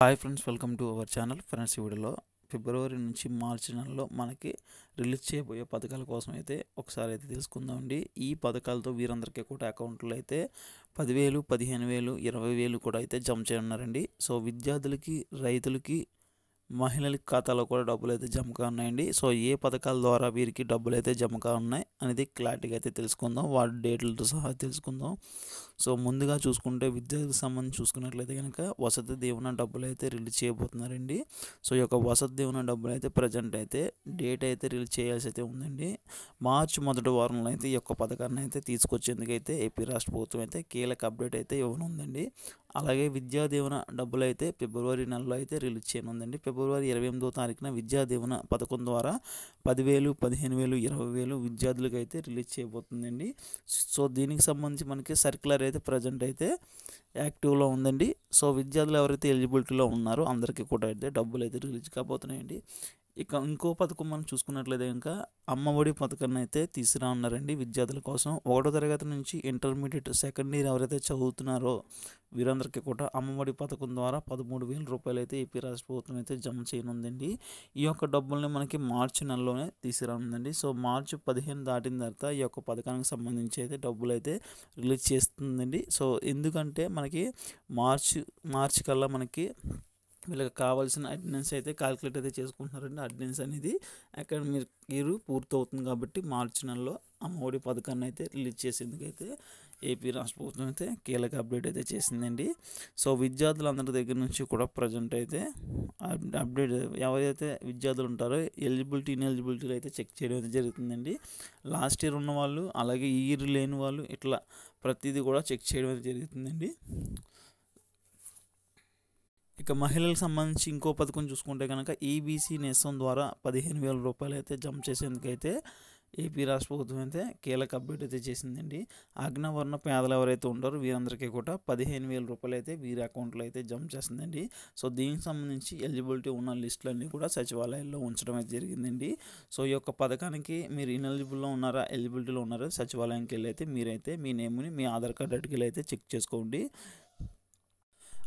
Hi friends welcome to our channel friends ఈ వీడియోలో ఫిబ్రవరి నుంచి మార్చి నెలలో మనకి రిలీజ్ చేయబోయే పథకాల కోసం అయితే ఒకసారి అయితే తెలుసుకుందామండి ఈ పథకాలతో వీరందరికీ కూడా అకౌంట్లో అయితే పదివేలు పదిహేను వేలు ఇరవై వేలు కూడా అయితే జమ చేయనున్నారండి. సో విద్యార్థులకి రైతులకి మహిళల ఖాతాలో కూడా డబ్బులు అయితే జమ కానున్నాయండి సో ఏ పథకాల ద్వారా వీరికి డబ్బులు అయితే జమ కానున్నాయి అనేది క్లారిటీగా అయితే తెలుసుకుందాం. వాటి డేట్లతో సహా తెలుసుకుందాం. సో ముందుగా చూసుకుంటే విద్యార్థికి సంబంధించి చూసుకున్నట్లయితే కనుక వసతి దీవెన డబ్బులు అయితే రిలీజ్ చేయబోతున్నారండి. సో ఈ యొక్క వసతి దీవెన డబ్బులు అయితే ప్రజెంట్ అయితే డేట్ అయితే రిలీజ్ చేయాల్సి అయితే ఉందండి. మార్చి మొదటి వారంలో అయితే ఈ యొక్క పథకాన్ని అయితే తీసుకొచ్చేందుకైతే ఏపీ రాష్ట్ర ప్రభుత్వం అయితే కీలక అప్డేట్ అయితే ఇవ్వనుందండి. అలాగే విద్యా దీవెన డబ్బులు అయితే ఫిబ్రవరి నెలలో అయితే రిలీజ్ చేయనుందండి. ఫిబ్రవరి ఇరవై ఎనిమిదో తారీఖున విద్యా దీవెన పథకం ద్వారా పదివేలు పదిహేను వేలు ఇరవై వేలు విద్యార్థులకు అయితే రిలీజ్ చేయబోతుందండి. సో దీనికి సంబంధించి మనకి సర్క్యులర్ అయితే ప్రజెంట్ అయితే యాక్టివ్లో ఉందండి. సో విద్యార్థులు ఎవరైతే ఎలిజిబిలిటీలో ఉన్నారో అందరికీ కూడా అయితే డబ్బులు అయితే రిలీజ్ కాబోతున్నాయండి. ఇక ఇంకో పథకం మనం చూసుకున్నట్లయితే ఇంకా అమ్మఒడి పథకాన్ని అయితే తీసుకురా ఉన్నారండి విద్యార్థుల కోసం. ఒకటో తరగతి నుంచి ఇంటర్మీడియట్ సెకండ్ ఇయర్ ఎవరైతే చదువుతున్నారో వీరందరికీ కూడా అమ్మఒడి పథకం ద్వారా పదమూడు వేల రూపాయలు అయితే ఏపీ రాష్ట్ర ప్రభుత్వం అయితే జమ చేయనుందండి. ఈ యొక్క డబ్బుల్ని మనకి మార్చి నెలలోనే తీసుకురానుందండి. సో మార్చి పదిహేను దాటిన తర్వాత ఈ యొక్క పథకానికి సంబంధించి అయితే డబ్బులు అయితే రిలీజ్ చేస్తుందండి. సో ఎందుకంటే మనకి మార్చి మార్చి కల్లా మనకి వీళ్ళకి కావాల్సిన అటెండెన్స్ అయితే క్యాలిక్యులేట్ అయితే చేసుకుంటున్నారండి. అటెండెన్స్ అనేది అక్కడ మీరు ఇయర్ పూర్తవుతుంది కాబట్టి మార్చి నెలలో అమ్మఒడి పథకాన్ని అయితే రిలీజ్ చేసేందుకైతే ఏపీ రాష్ట్ర ప్రభుత్వం అయితే కీలక అప్డేట్ అయితే చేసిందండి. సో విద్యార్థులందరి దగ్గర నుంచి కూడా ప్రజెంట్ అయితే అప్డేట్ ఎవరైతే విద్యార్థులు ఉంటారో ఎలిజిబిలిటీ ఇన్ఎలిజిబిలిటీలు అయితే చెక్ చేయడం అయితే జరుగుతుందండి. లాస్ట్ ఇయర్ ఉన్న వాళ్ళు అలాగే ఈ ఇయర్ లేని వాళ్ళు ఇట్లా ప్రతిదీ కూడా చెక్ చేయడం అయితే జరుగుతుందండి. ఇక మహిళలకు సంబంధించి ఇంకో పథకం చూసుకుంటే కనుక ఈబీసీ నేస్తం ద్వారా పదిహేను వేల రూపాయలు అయితే జమ చేసేందుకైతే ఏపీ రాష్ట్ర ప్రభుత్వం అయితే కీలక అప్డేట్ అయితే చేసిందండి. అగ్నవర్ణ పేదలు ఎవరైతే ఉంటారో వీరందరికీ కూడా పదిహేను వేల రూపాయలు అయితే వీరి అకౌంట్లో అయితే జమ చేస్తుందండి. సో దీనికి సంబంధించి ఎలిజిబిలిటీ ఉన్న లిస్టులన్నీ కూడా సచివాలయాల్లో ఉంచడం అయితే జరిగిందండి. సో ఈ యొక్క పథకానికి మీరు ఇన్ఎలిజిబుల్లో ఉన్నారా ఎలిజిబిలిటీలో ఉన్నారా సచివాలయానికి వెళ్ళి అయితే మీరైతే మీ నేమ్ని మీ ఆధార్ కార్డు అడిగి అయితే చెక్ చేసుకోండి.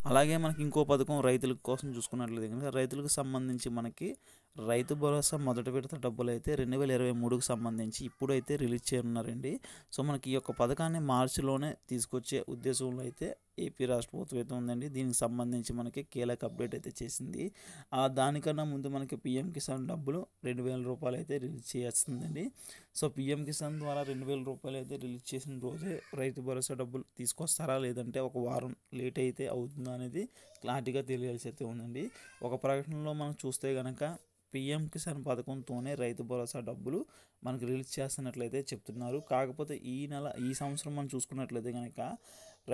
అలాగే మనకి ఇంకో పథకం రైతుల కోసం చూసుకున్నట్లయితే కనుక రైతులకు సంబంధించి మనకి రైతు భరోసా మొదటి విడత డబ్బులు అయితే రెండు వేల ఇరవై మూడుకు సంబంధించి ఇప్పుడైతే రిలీజ్ చేయనున్నారండి. సో మనకి ఈ యొక్క పథకాన్ని మార్చిలోనే తీసుకొచ్చే ఉద్దేశంలో అయితే ఏపీ రాష్ట్ర ప్రభుత్వం అయితే ఉందండి దీనికి సంబంధించి మనకి కీలక అప్డేట్ అయితే చేసింది. ఆ దానికన్నా ముందు మనకి పిఎం కిసాన్ డబ్బులు రెండు వేల రూపాయలు అయితే రిలీజ్ చేస్తుందండి. సో పిఎం కిసాన్ ద్వారా రెండు వేల రూపాయలు అయితే రిలీజ్ చేసిన రోజే రైతు భరోసా డబ్బులు తీసుకొస్తారా లేదంటే ఒక వారం లేట్ అయితే అవుతుందా అనేది క్లారిటీగా తెలియాల్సి అయితే ఉందండి. ఒక ప్రకటనలో మనం చూస్తే కనుక పిఎం కిసాన్ పథకంతోనే రైతు భరోసా డబ్బులు మనకు రిలీజ్ చేస్తున్నట్లయితే చెప్తున్నారు. కాకపోతే ఈ నెల ఈ సంవత్సరం మనం చూసుకున్నట్లయితే కనుక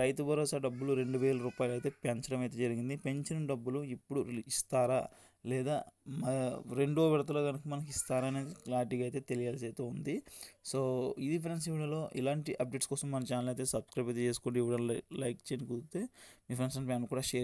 రైతు భరోసా డబ్బులు రెండు వేల రూపాయలు అయితే పెంచడం అయితే జరిగింది. పెంచిన డబ్బులు ఇప్పుడు ఇస్తారా? లేదా రెండో విడతలో కనుక మనకి ఇస్తారా అనేది క్లారిటీగా అయితే తెలియాల్సి అయితే ఉంది. సో ఇది ఫ్రెండ్స్ వీడియోలో. ఇలాంటి అప్డేట్స్ కోసం మన ఛానల్ అయితే సబ్స్క్రైబ్ అయితే చేసుకోండి. వీడియో లైక్ చేయని కుదిరితే మీ ఫ్రెండ్స్ అండ్ ఫ్యామిలీ కూడా షేర్